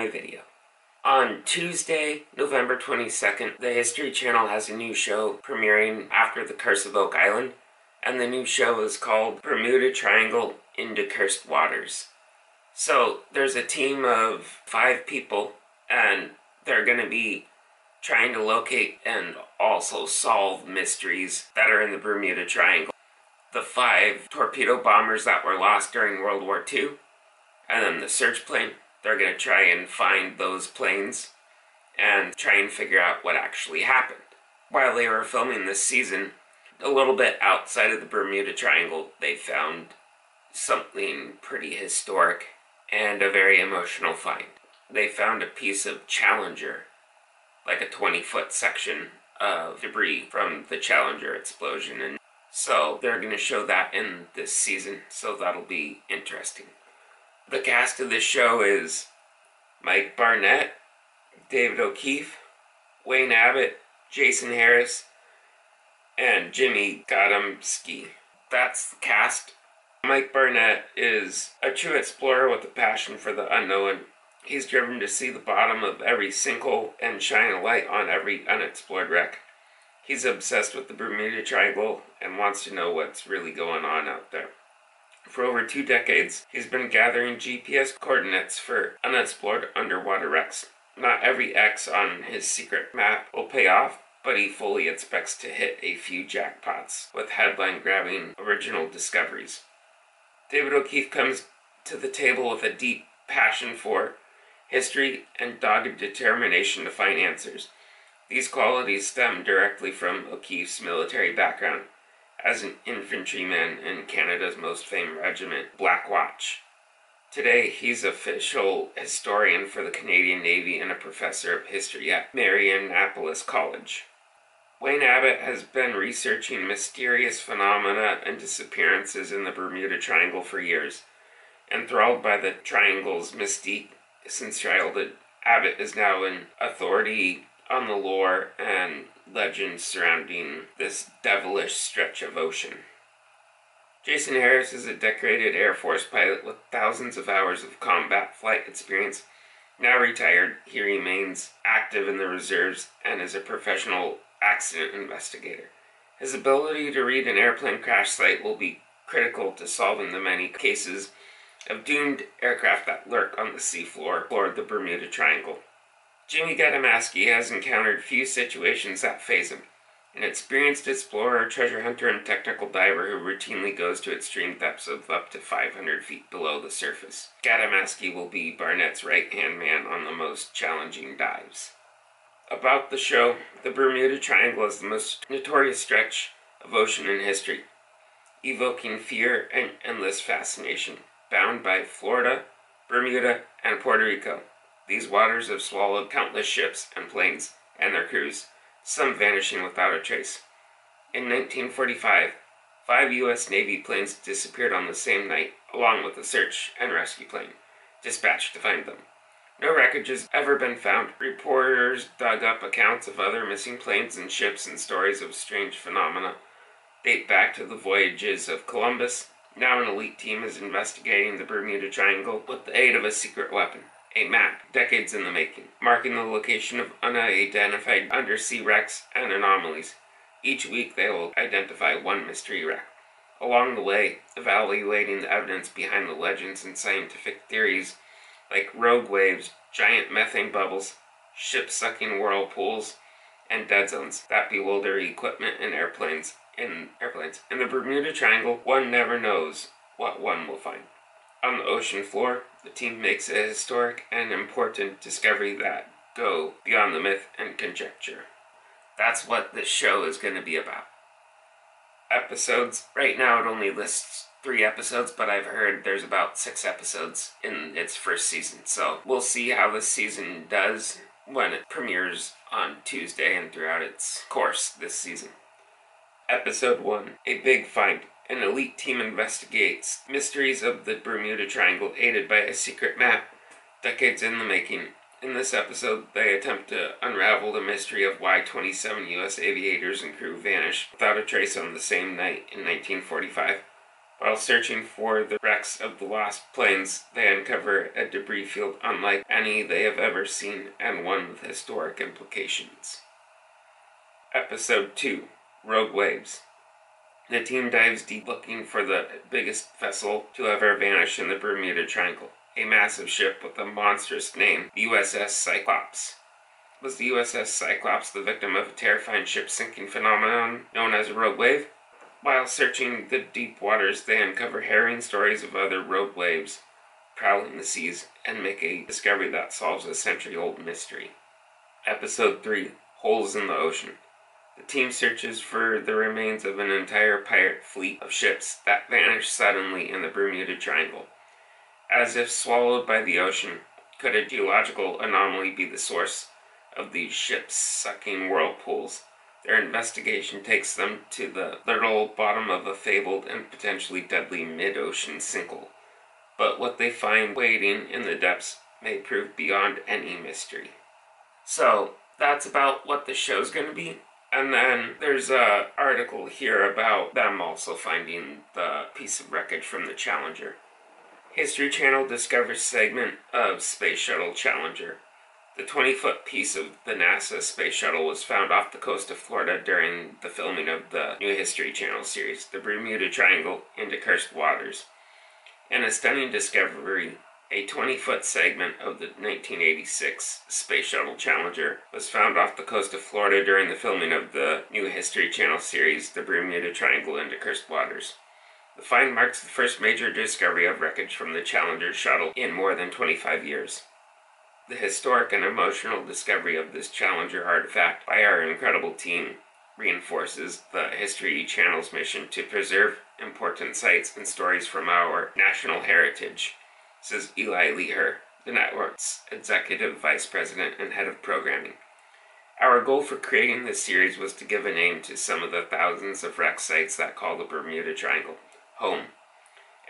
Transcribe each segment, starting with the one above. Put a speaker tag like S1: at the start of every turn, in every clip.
S1: my video. On Tuesday, November 22nd, the History Channel has a new show premiering after the Curse of Oak Island, and the new show is called Bermuda Triangle into Cursed Waters. So there's a team of five people, and they're going to be trying to locate and also solve mysteries that are in the Bermuda Triangle. The five torpedo bombers that were lost during World War II, and then the search plane. They're going to try and find those planes and try and figure out what actually happened. While they were filming this season, a little bit outside of the Bermuda Triangle, they found something pretty historic and a very emotional find. They found a piece of Challenger, like a 20 foot section of debris from the Challenger explosion. And so they're going to show that in this season, so that'll be interesting. The cast of this show is Mike Barnett, David O'Keefe, Wayne Abbott, Jason Harris, and Jimmy Gadomski. That's the cast. Mike Barnett is a true explorer with a passion for the unknown. He's driven to see the bottom of every sinkhole and shine a light on every unexplored wreck. He's obsessed with the Bermuda Triangle and wants to know what's really going on out there. For over two decades, he's been gathering GPS coordinates for unexplored underwater wrecks. Not every X on his secret map will pay off, but he fully expects to hit a few jackpots with headline grabbing original discoveries. David O'Keefe comes to the table with a deep passion for history and dogged determination to find answers. These qualities stem directly from O'Keefe's military background as an infantryman in Canada's most famed regiment, Black Watch. Today, he's official historian for the Canadian Navy and a professor of history at Marianopolis College. Wayne Abbott has been researching mysterious phenomena and disappearances in the Bermuda Triangle for years. Enthralled by the triangle's mystique since childhood, Abbott is now an authority on the lore and legends surrounding this devilish stretch of ocean. Jason Harris is a decorated Air Force pilot with thousands of hours of combat flight experience. Now retired, he remains active in the reserves and is a professional accident investigator. His ability to read an airplane crash site will be critical to solving the many cases of doomed aircraft that lurk on the seafloor of the Bermuda Triangle. Jimmy Gadomski has encountered few situations that phase him. An experienced explorer, treasure hunter, and technical diver who routinely goes to extreme depths of up to 500 feet below the surface. Gadomski will be Barnett's right hand man on the most challenging dives. About the show, the Bermuda Triangle is the most notorious stretch of ocean in history, evoking fear and endless fascination. Bound by Florida, Bermuda, and Puerto Rico, these waters have swallowed countless ships and planes and their crews, some vanishing without a trace. In 1945, five U.S. Navy planes disappeared on the same night, along with a search and rescue plane dispatched to find them. No wreckage has ever been found. Reporters dug up accounts of other missing planes and ships, and stories of strange phenomena date back to the voyages of Columbus. Now, an elite team is investigating the Bermuda Triangle with the aid of a secret weapon. A map, decades in the making, marking the location of unidentified undersea wrecks and anomalies. Each week they will identify one mystery wreck. Along the way, evaluating the evidence behind the legends and scientific theories like rogue waves, giant methane bubbles, ship sucking whirlpools, and dead zones that bewilder equipment and airplanes in airplanes. In the Bermuda Triangle, one never knows what one will find. On the ocean floor, the team makes a historic and important discovery that go beyond the myth and conjecture. That's what this show is going to be about. Episodes. Right now, it only lists three episodes, but I've heard there's about six episodes in its first season. So we'll see how this season does when it premieres on Tuesday and throughout its course this season. Episode 1 A Big Find. An elite team investigates mysteries of the Bermuda Triangle aided by a secret map decades in the making. In this episode, they attempt to unravel the mystery of why 27 U.S. aviators and crew vanished without a trace on the same night in 1945. While searching for the wrecks of the lost planes, they uncover a debris field unlike any they have ever seen and one with historic implications. Episode 2 Rogue Waves The team dives deep looking for the biggest vessel to ever vanish in the Bermuda Triangle, a massive ship with a monstrous name, the USS Cyclops. Was the USS Cyclops the victim of a terrifying ship sinking phenomenon known as a rogue wave? While searching the deep waters, they uncover harrowing stories of other rogue waves prowling the seas and make a discovery that solves a century old mystery. Episode 3 Holes in the Ocean. The team searches for the remains of an entire pirate fleet of ships that vanished suddenly in the Bermuda Triangle. As if swallowed by the ocean, could a geological anomaly be the source of these ships sucking whirlpools their investigation takes them to the literal bottom of a fabled and potentially deadly mid ocean sinkhole. But what they find waiting in the depths may prove beyond any mystery. So, that's about what the show's gonna be. And then there's a article here about them also finding the piece of wreckage from the Challenger. History Channel discovers segment of Space Shuttle Challenger. The 20 foot piece of the NASA space shuttle was found off the coast of Florida during the filming of the new History Channel series, The Bermuda Triangle into Cursed Waters. And a stunning discovery, a 20 foot segment of the 1986 Space Shuttle Challenger was found off the coast of Florida during the filming of the new History Channel series, The Bermuda Triangle into Cursed Waters. The find marks the first major discovery of wreckage from the Challenger shuttle in more than 25 years. The historic and emotional discovery of this Challenger artifact by our incredible team reinforces the History Channel's mission to preserve important sites and stories from our national heritage, says Eli Lehrer, the network's executive vice president and head of programming. Our goal for creating this series was to give a name to some of the thousands of wreck sites that call the Bermuda Triangle home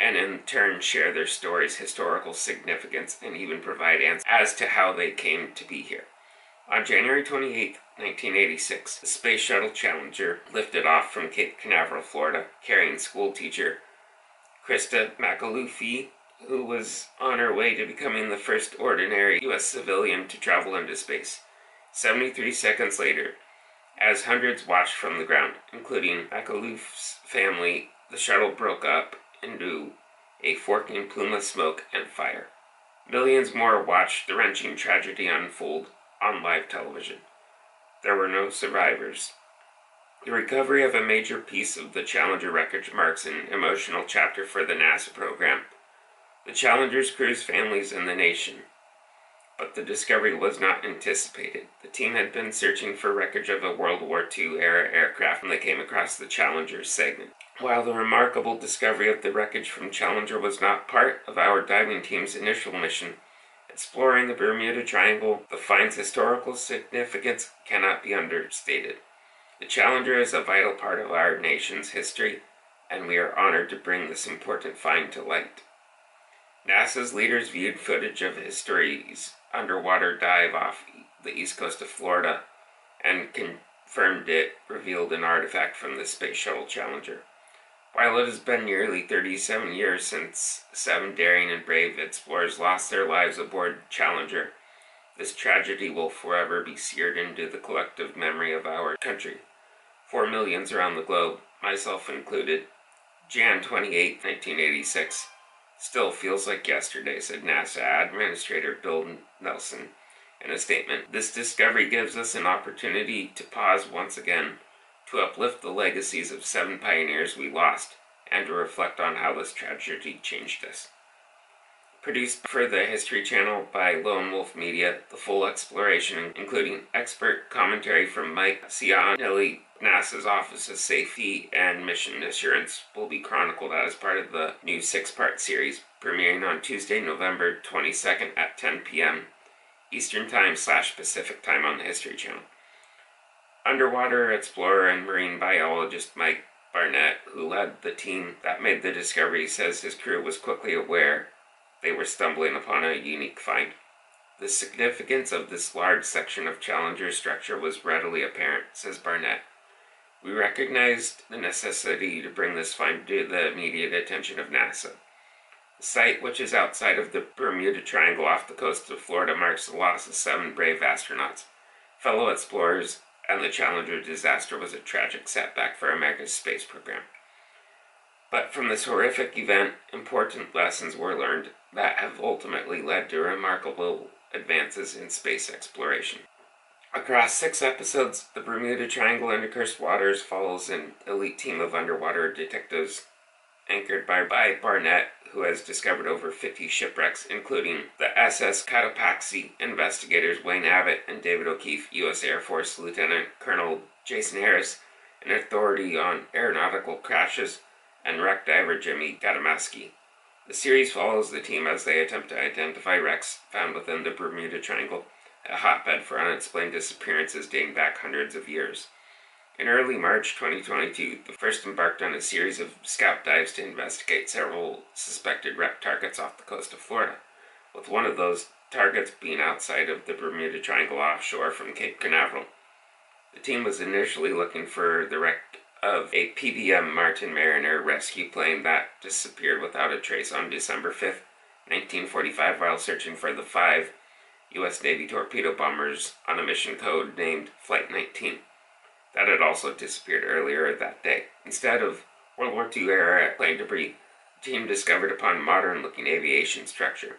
S1: and in turn share their stories, historical significance and even provide answers as to how they came to be here. On January 28, 1986, the Space Shuttle Challenger lifted off from Cape Canaveral, Florida, carrying school teacher Christa McAuliffe, who was on her way to becoming the first ordinary U.S. civilian to travel into space. 73 seconds later, as hundreds watched from the ground, including McAuliffe's family, the shuttle broke up into a forking plume of smoke and fire. Millions more watched the wrenching tragedy unfold on live television. There were no survivors. The recovery of a major piece of the Challenger wreckage marks an emotional chapter for the NASA program, the Challenger's crew's families, and the nation. But the discovery was not anticipated. The team had been searching for wreckage of a World War II era aircraft when they came across the Challenger segment. While the remarkable discovery of the wreckage from Challenger was not part of our diving team's initial mission, exploring the Bermuda Triangle, the find's historical significance cannot be understated. The Challenger is a vital part of our nation's history, and we are honored to bring this important find to light. NASA's leaders viewed footage of history's underwater dive off the east coast of Florida and confirmed it revealed an artifact from the Space Shuttle Challenger. While it has been nearly 37 years since seven daring and brave explorers lost their lives aboard Challenger, this tragedy will forever be seared into the collective memory of our country. For millions around the globe, myself included, Jan 28, 1986, still feels like yesterday, said NASA Administrator Bill Nelson in a statement. This discovery gives us an opportunity to pause once again to uplift the legacies of seven pioneers we lost, and to reflect on how this tragedy changed us. Produced for the History Channel by Lone Wolf Media, the full exploration, including expert commentary from Mike Ciannilli, NASA's Office of Safety and Mission Assurance, will be chronicled as part of the new six part series, premiering on Tuesday, November 22nd at 10 p.m. Eastern Time slash Pacific Time on the History Channel. Underwater explorer and marine biologist Mike Barnett, who led the team that made the discovery, says his crew was quickly aware they were stumbling upon a unique find. The significance of this large section of Challenger's structure was readily apparent, says Barnett. We recognized the necessity to bring this find to the immediate attention of NASA. The site, which is outside of the Bermuda Triangle off the coast of Florida, marks the loss of seven brave astronauts, fellow explorers, and the Challenger disaster was a tragic setback for America's space program. But from this horrific event, important lessons were learned that have ultimately led to remarkable advances in space exploration. Across six episodes, the Bermuda Triangle Under Cursed Waters follows an elite team of underwater detectives anchored by, by Barnett, who has discovered over 50 shipwrecks, including the SS Cotopaxi investigators Wayne Abbott and David O'Keefe, U.S. Air Force Lieutenant Colonel Jason Harris, an authority on aeronautical crashes, and wreck diver Jimmy Gadomski. The series follows the team as they attempt to identify wrecks found within the Bermuda Triangle a hotbed for unexplained disappearances dating back hundreds of years. In early March 2022, the first embarked on a series of scout dives to investigate several suspected wreck targets off the coast of Florida, with one of those targets being outside of the Bermuda Triangle offshore from Cape Canaveral. The team was initially looking for the wreck of a PBM Martin Mariner rescue plane that disappeared without a trace on December 5, 1945, while searching for the five U.S. Navy torpedo bombers on a mission code named Flight 19 that had also disappeared earlier that day. Instead of World War II era plane debris, the team discovered upon modern looking aviation structure.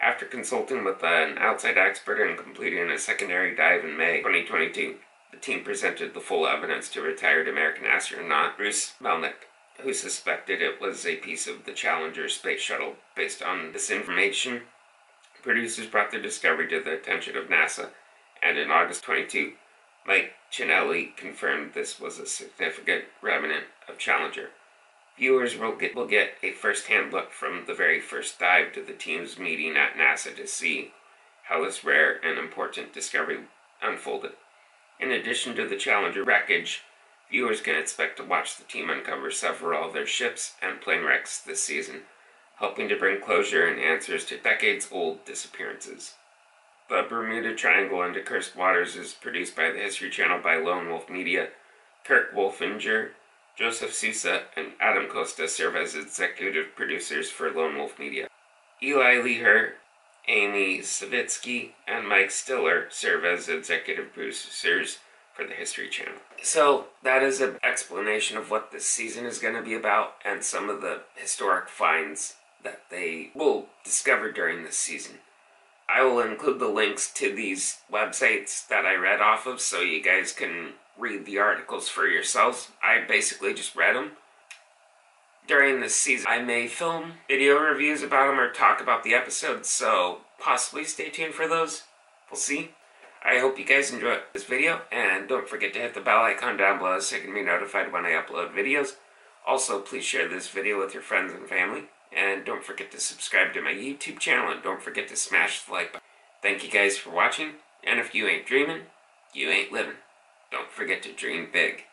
S1: After consulting with an outside expert and completing a secondary dive in May 2022, the team presented the full evidence to retired American astronaut Bruce Melnick, who suspected it was a piece of the Challenger space shuttle. Based on this information, Producers brought the discovery to the attention of NASA, and in August 22, Mike Ciannilli confirmed this was a significant remnant of Challenger. Viewers will get, will get a first-hand look from the very first dive to the team's meeting at NASA to see how this rare and important discovery unfolded. In addition to the Challenger wreckage, viewers can expect to watch the team uncover several other ships and plane wrecks this season helping to bring closure and answers to decades old disappearances. The Bermuda Triangle Under Cursed Waters is produced by the History Channel by Lone Wolf Media. Kirk Wolfinger, Joseph Sousa, and Adam Costa serve as executive producers for Lone Wolf Media. Eli Lehrer, Amy Savitsky, and Mike Stiller serve as executive producers for the History Channel. So, that is an explanation of what this season is going to be about and some of the historic finds that they will discover during this season. I will include the links to these websites that I read off of so you guys can read the articles for yourselves. I basically just read them. During this season, I may film video reviews about them or talk about the episodes, so possibly stay tuned for those. We'll see. I hope you guys enjoyed this video, and don't forget to hit the bell icon down below so you can be notified when I upload videos. Also, please share this video with your friends and family. And don't forget to subscribe to my YouTube channel and don't forget to smash the like button. Thank you guys for watching, and if you ain't dreaming, you ain't living. Don't forget to dream big.